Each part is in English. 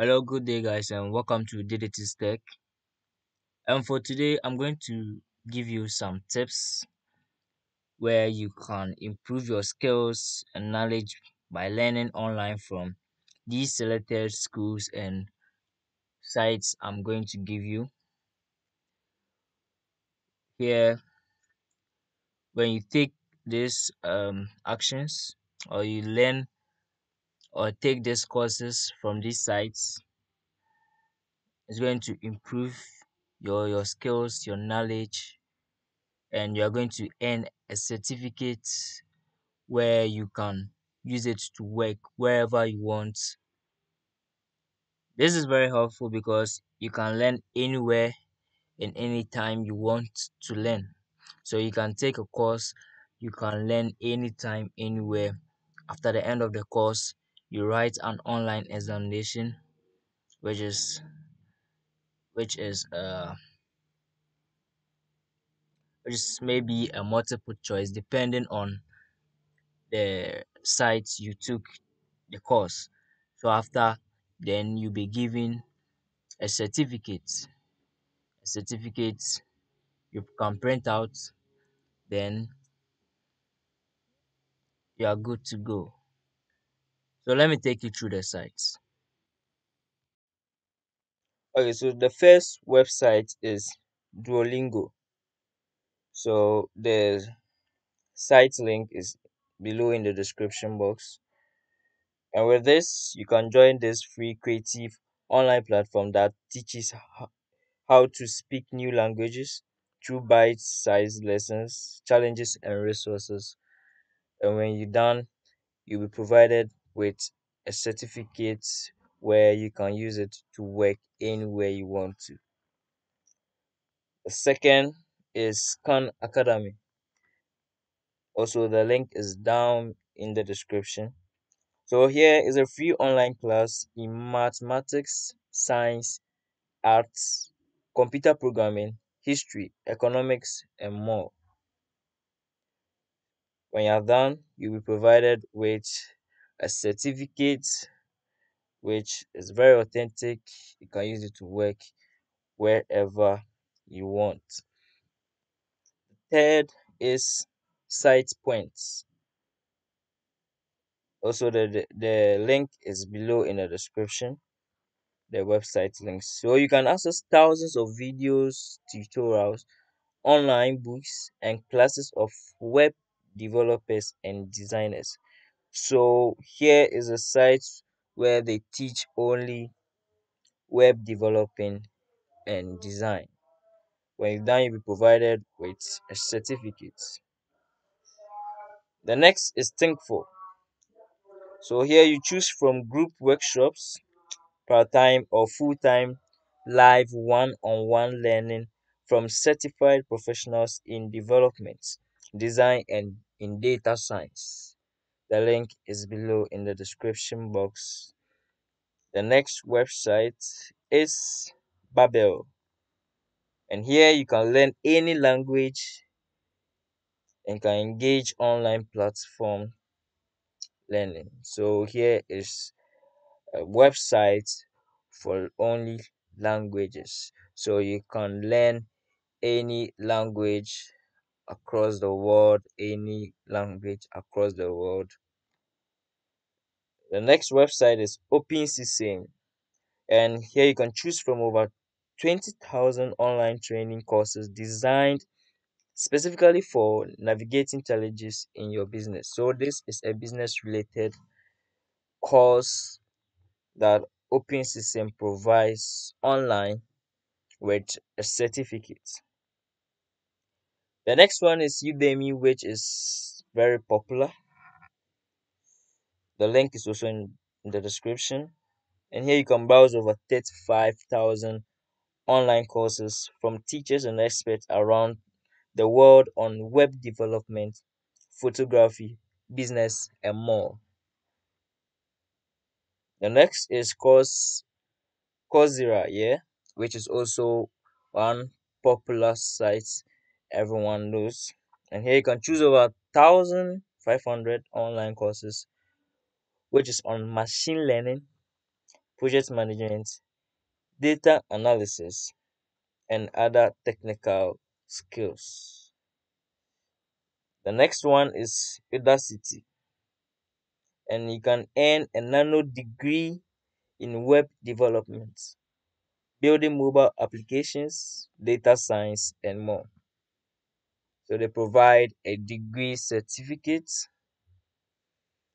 Hello, good day, guys, and welcome to DDT Tech. And for today, I'm going to give you some tips where you can improve your skills and knowledge by learning online from these selected schools and sites I'm going to give you. Here, when you take these um, actions or you learn or take these courses from these sites, it's going to improve your your skills, your knowledge, and you are going to earn a certificate where you can use it to work wherever you want. This is very helpful because you can learn anywhere and anytime you want to learn. So you can take a course, you can learn anytime, anywhere. After the end of the course, you write an online examination, which is which is uh which is maybe a multiple choice depending on the site you took the course. So after then you'll be given a certificate. A certificate you can print out, then you are good to go. So let me take you through the sites. Okay, so the first website is Duolingo. So the site link is below in the description box. And with this, you can join this free creative online platform that teaches how to speak new languages through bite sized lessons, challenges, and resources. And when you're done, you'll be provided with a certificate where you can use it to work anywhere you want to. The second is Khan Academy. Also, the link is down in the description. So, here is a free online class in mathematics, science, arts, computer programming, history, economics, and more. When you're done, you'll be provided with a certificate which is very authentic. You can use it to work wherever you want. Third is site points. Also, the, the, the link is below in the description, the website links. So you can access thousands of videos, tutorials, online books, and classes of web developers and designers. So here is a site where they teach only web developing and design. When you're done, you'll be provided with a certificate. The next is Thinkful. So here you choose from group workshops, part-time or full-time, live one-on-one learning from certified professionals in development, design, and in data science. The link is below in the description box. The next website is Babbel. And here you can learn any language and can engage online platform learning. So here is a website for only languages. So you can learn any language across the world, any language across the world. The next website is OpenSesame, and here you can choose from over 20,000 online training courses designed specifically for navigating challenges in your business. So this is a business related course that OpenSesame provides online with a certificate. The next one is Udemy, which is very popular. The link is also in, the description. And here you can browse over 35,000 online courses from teachers and experts around the world on web development, photography, business, and more. The next is course Coursera, yeah, which is also one popular site everyone knows. And here you can choose over thousand five hundred online courses, which is on machine learning, project management, data analysis, and other technical skills. The next one is Udacity, and you can earn a nano degree in web development, building mobile applications, data science, and more. So they provide a degree certificate.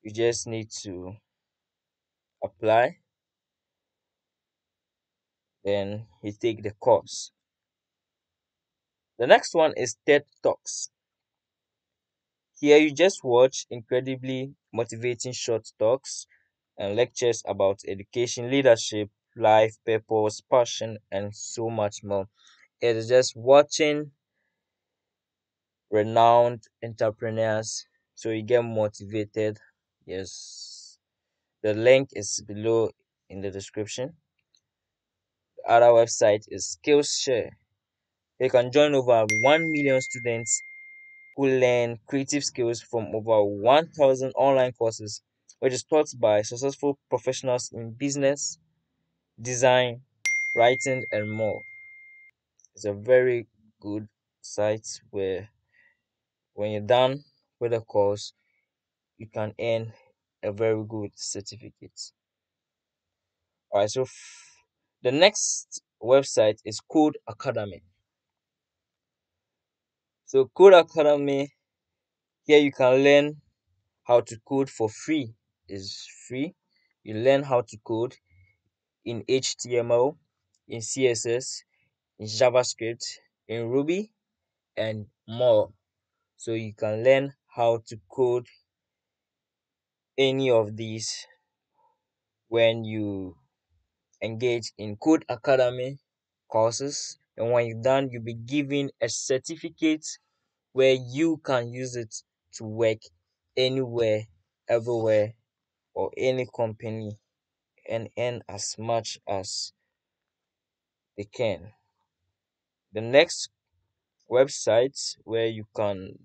You just need to apply, then you take the course. The next one is TED Talks. Here you just watch incredibly motivating short talks and lectures about education, leadership, life, purpose, passion, and so much more. It is just watching renowned entrepreneurs so you get motivated. Yes, the link is below in the description. The other website is Skillshare. You can join over 1 million students who learn creative skills from over 1,000 online courses, which is taught by successful professionals in business, design, writing, and more. It's a very good site where when you're done with the course, you can earn a very good certificate. Alright, so f- the next website is Code Academy. So Codecademy, here you can learn how to code for free. Is free. You learn how to code in HTML, in CSS, in JavaScript, in Ruby, and more. So you can learn how to code any of these when you engage in Codecademy courses. And when you're done, you'll be given a certificate where you can use it to work anywhere, everywhere, or any company and earn as much as they can. The next website where you can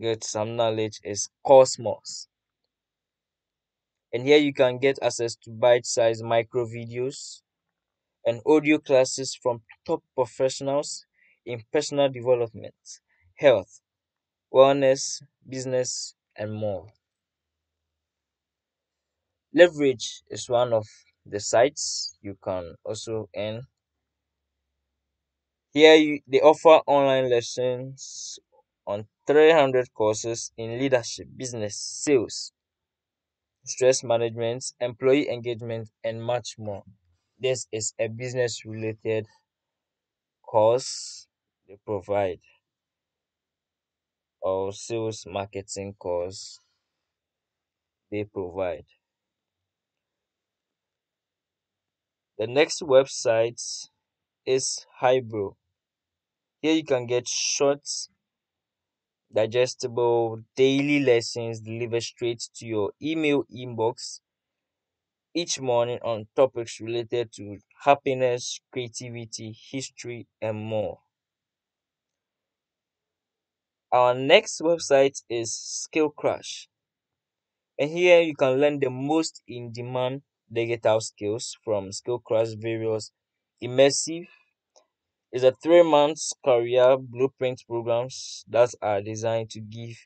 get some knowledge is Coursmos. And here you can get access to bite sized micro videos and audio classes from top professionals in personal development, health, wellness, business, and more. Leverage is one of the sites you can also earn. Here you, they offer online lessons on 300 courses in leadership, business, sales, stress management, employee engagement, and much more. This is a business related course they provide or sales marketing course they provide. The next website is Highbrow. Here you can get short, digestible daily lessons delivered straight to your email inbox each morning on topics related to happiness, creativity, history, and more. Our next website is Skillcrush. And here you can learn the most in demand digital skills from Skillcrush various immersive is a three months career blueprint programs that are designed to give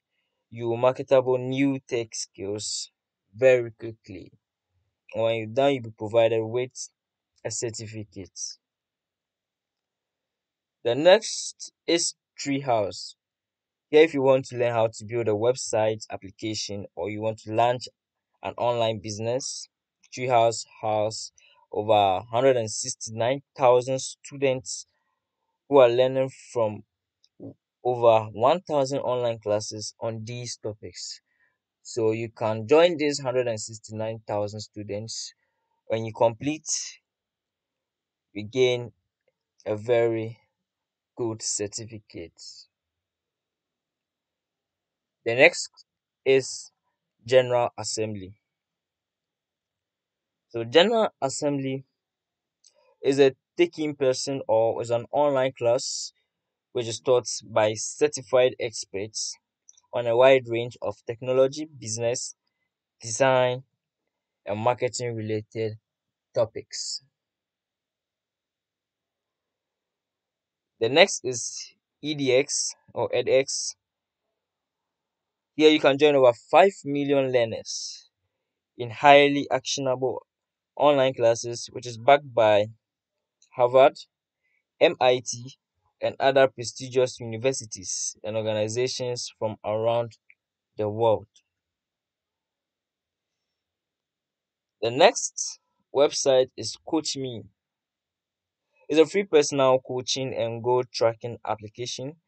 you marketable new tech skills very quickly. And when you're done, you'll be provided with a certificate. The next is Treehouse. Here, if you want to learn how to build a website application or you want to launch an online business, Treehouse has over 169,000 students who are learning from over 1,000 online classes on these topics. So you can join these 169,000 students. When you complete, you gain a very good certificate. The next is General Assembly. So General Assembly is a taking person or is an online class which is taught by certified experts on a wide range of technology, business, design, and marketing related topics. The next is EDX or edX. Here you can join over 5 million learners in highly actionable online classes, which is backed by Harvard, MIT, and other prestigious universities and organizations from around the world. The next website is CoachMe. It's a free personal coaching and goal tracking application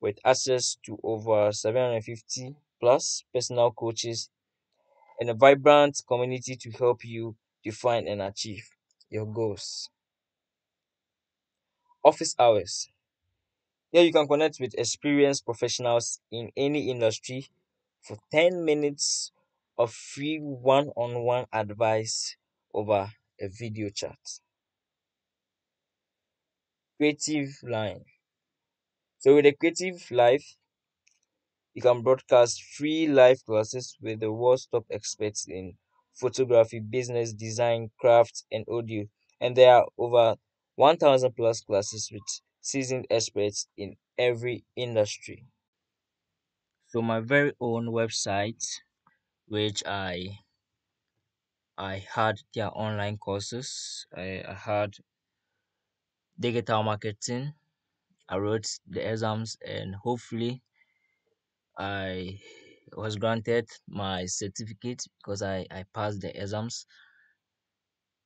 with access to over 750 plus personal coaches and a vibrant community to help you define and achieve your goals. Office hours. Here you can connect with experienced professionals in any industry for 10 minutes of free one on one advice over a video chat. Creative Line. So, with a CreativeLive, you can broadcast free live classes with the world's top experts in photography, business, design, craft, and audio. And there are over 1000 plus classes with seasoned experts in every industry. So, my very own website, which I I had their online courses. I, I had digital marketing. I wrote the exams and hopefully I was granted my certificate because I, I passed the exams.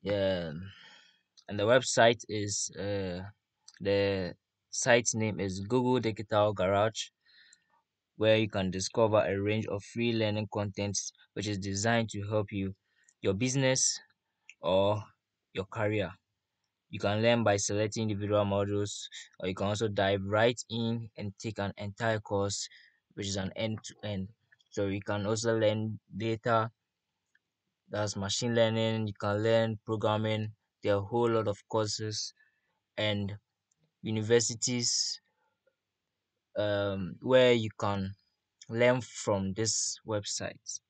Yeah, and the website is uh, the site name is Google Digital Garage, where you can discover a range of free learning content which is designed to help you your business or your career. You can learn by selecting individual modules, or you can also dive right in and take an entire course, which is an end to end. So you can also learn data, that's machine learning, you can learn programming. There are a whole lot of courses and universities um, where you can learn from this website.